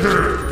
You